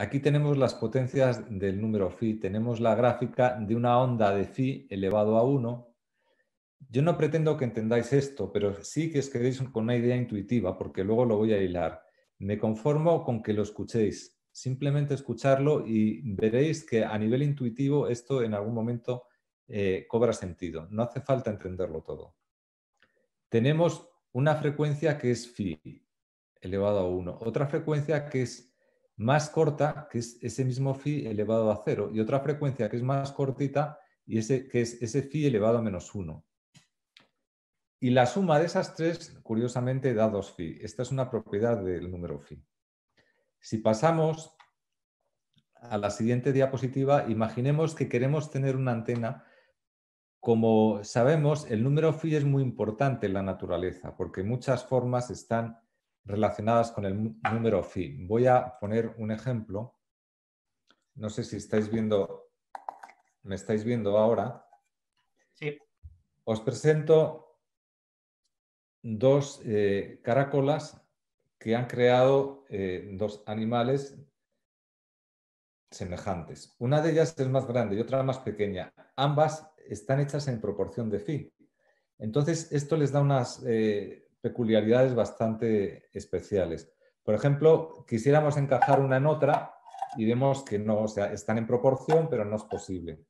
aquí tenemos las potencias del número phi. Tenemos la gráfica de una onda de phi elevado a 1. Yo no pretendo que entendáis esto, pero sí que os quedéis con una idea intuitiva, porque luego lo voy a hilar. Me conformo con que lo escuchéis. Simplemente escucharlo y veréis que a nivel intuitivo esto en algún momento eh, cobra sentido. No hace falta entenderlo todo. Tenemos una frecuencia que es phi elevado a 1, otra frecuencia que es más corta, que es ese mismo phi elevado a 0, y otra frecuencia que es más cortita, y ese, que es ese phi elevado a menos 1. Y la suma de esas tres, curiosamente, da 2 phi. Esta es una propiedad del número phi. Si pasamos a la siguiente diapositiva, imaginemos que queremos tener una antena. Como sabemos, el número phi es muy importante en la naturaleza porque muchas formas están relacionadas con el número phi. Voy a poner un ejemplo. No sé si estáis viendo, me estáis viendo ahora. Sí. Os presento dos eh, caracolas que han creado eh, dos animales semejantes. Una de ellas es más grande y otra más pequeña. Ambas están hechas en proporción de phi. Entonces, esto les da unas eh, peculiaridades bastante especiales. Por ejemplo, quisiéramos encajar una en otra y vemos que no, o sea, están en proporción, pero no es posible.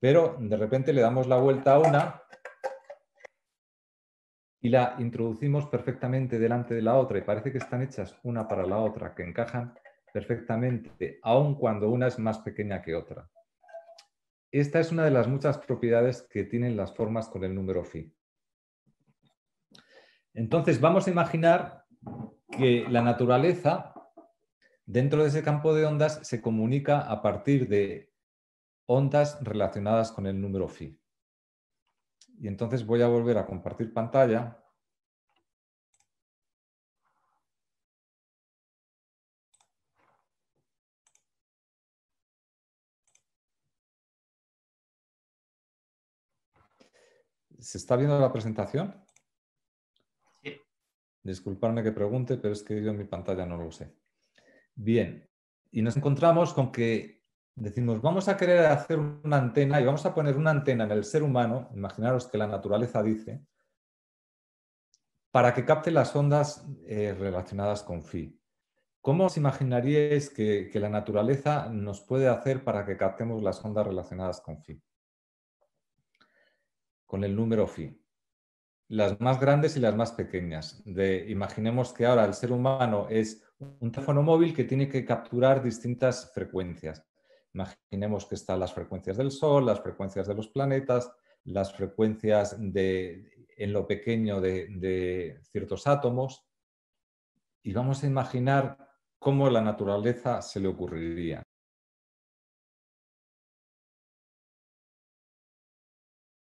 Pero de repente le damos la vuelta a una y la introducimos perfectamente delante de la otra y parece que están hechas una para la otra, que encajan perfectamente, aun cuando una es más pequeña que otra. Esta es una de las muchas propiedades que tienen las formas con el número phi. Entonces, vamos a imaginar que la naturaleza, dentro de ese campo de ondas, se comunica a partir de ondas relacionadas con el número phi. Y entonces voy a volver a compartir pantalla. ¿Se está viendo la presentación? Sí. Disculpadme que pregunte, pero es que yo en mi pantalla no lo sé. Bien, y nos encontramos con que decimos, vamos a querer hacer una antena y vamos a poner una antena en el ser humano, imaginaros que la naturaleza dice, para que capte las ondas eh, relacionadas con phi. ¿Cómo os imaginaríais que, que, la naturaleza nos puede hacer para que captemos las ondas relacionadas con phi? Con el número phi. Las más grandes y las más pequeñas. De, imaginemos que ahora el ser humano es un teléfono móvil que tiene que capturar distintas frecuencias. Imaginemos que están las frecuencias del Sol, las frecuencias de los planetas, las frecuencias de, en lo pequeño de, ciertos átomos y vamos a imaginar cómo la naturaleza se le ocurriría.